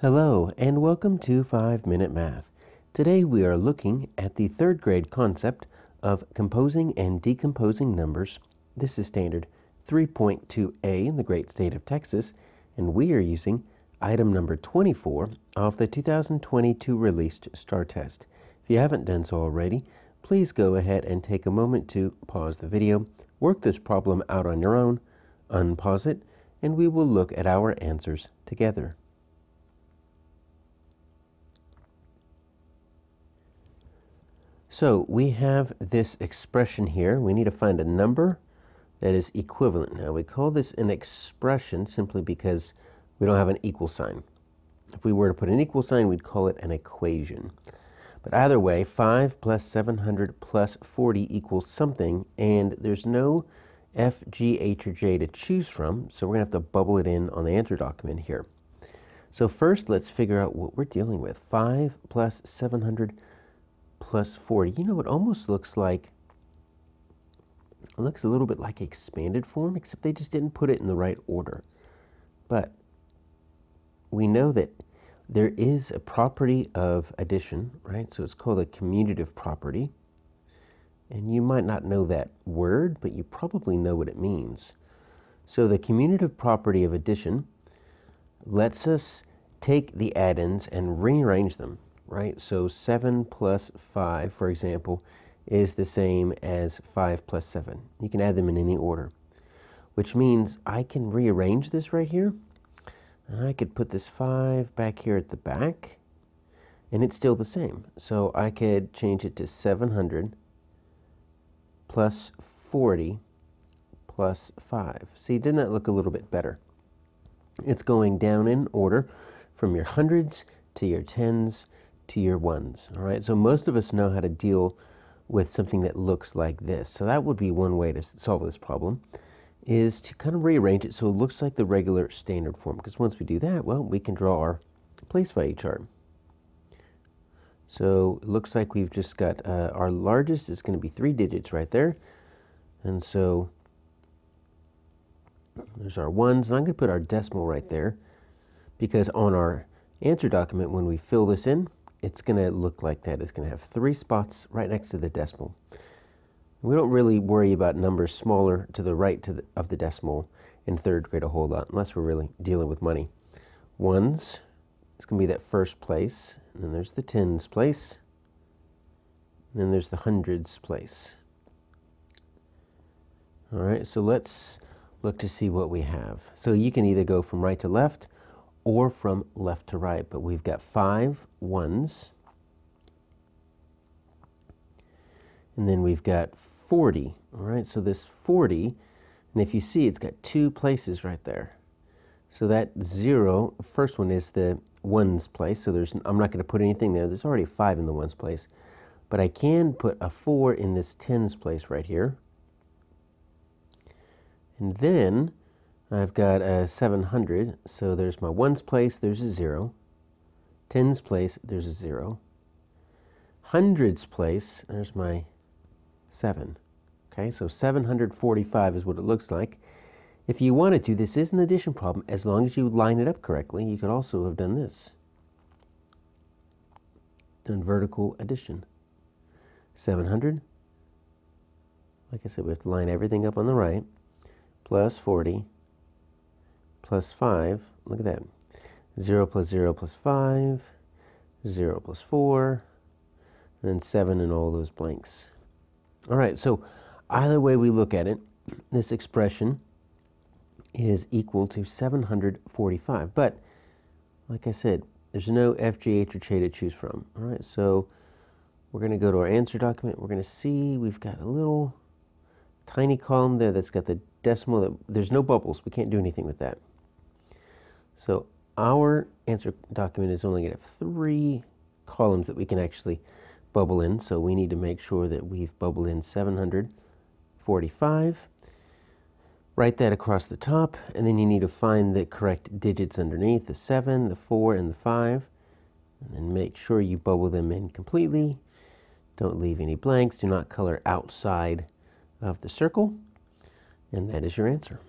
Hello, and welcome to 5 Minute Math. Today we are looking at the third grade concept of composing and decomposing numbers. This is standard 3.2a in the great state of Texas, and we are using item number 24 of the 2022 released STAAR test. If you haven't done so already, please go ahead and take a moment to pause the video, work this problem out on your own, unpause it, and we will look at our answers together. So we have this expression here. We need to find a number that is equivalent. Now we call this an expression simply because we don't have an equal sign. If we were to put an equal sign, we'd call it an equation. But either way, 5 plus 700 plus 40 equals something, and there's no F, G, H, or J to choose from, so we're going to have to bubble it in on the answer document here. So first, let's figure out what we're dealing with. 5 plus 700 plus 40. You know, it almost looks like, it looks a little bit like expanded form, except they just didn't put it in the right order. But we know that there is a property of addition, right? So it's called a commutative property. And you might not know that word, but you probably know what it means. So the commutative property of addition lets us take the addends and rearrange them right? So 7 plus 5, for example, is the same as 5 plus 7. You can add them in any order, which means I can rearrange this right here. And I could put this 5 back here at the back, and it's still the same. So I could change it to 700 plus 40 plus 5. See, didn't that look a little bit better? It's going down in order from your hundreds to your tens to your ones. All right, so most of us know how to deal with something that looks like this. So that would be one way to solve this problem is to kind of rearrange it so it looks like the regular standard form. Because once we do that, well, we can draw our place value chart. So it looks like we've just got uh, our largest is going to be three digits right there. And so there's our ones. And I'm going to put our decimal right there because on our answer document, when we fill this in, it's going to look like that. It's going to have three spots right next to the decimal. We don't really worry about numbers smaller to the right to the, of the decimal in third grade a whole lot, unless we're really dealing with money. Ones, it's going to be that first place. And then there's the tens place. And then there's the hundreds place. All right, so let's look to see what we have. So you can either go from right to left or from left to right. But we've got five ones. And then we've got 40. All right, so this 40, and if you see, it's got two places right there. So that zero, first one is the ones place. So there's, I'm not going to put anything there. There's already five in the ones place. But I can put a four in this tens place right here. And then I've got a 700, so there's my ones place, there's a zero. Tens place, there's a zero. Hundreds place, there's my seven. Okay, so 745 is what it looks like. If you wanted to, this is an addition problem. As long as you line it up correctly, you could also have done this. Done vertical addition. 700. Like I said, we have to line everything up on the right. Plus 40 plus 5, look at that. 0 plus 0 plus 5, 0 plus 4, and then 7 in all those blanks. All right, so either way we look at it, this expression is equal to 745. But, like I said, there's no F, G, H, or J to choose from. All right, so we're going to go to our answer document. We're going to see we've got a little tiny column there that's got the decimal. That, there's no bubbles. We can't do anything with that. So our answer document is only going to have three columns that we can actually bubble in. So we need to make sure that we've bubbled in 745. Write that across the top, and then you need to find the correct digits underneath, the 7, the 4, and the 5. And then make sure you bubble them in completely. Don't leave any blanks. Do not color outside of the circle. And that is your answer.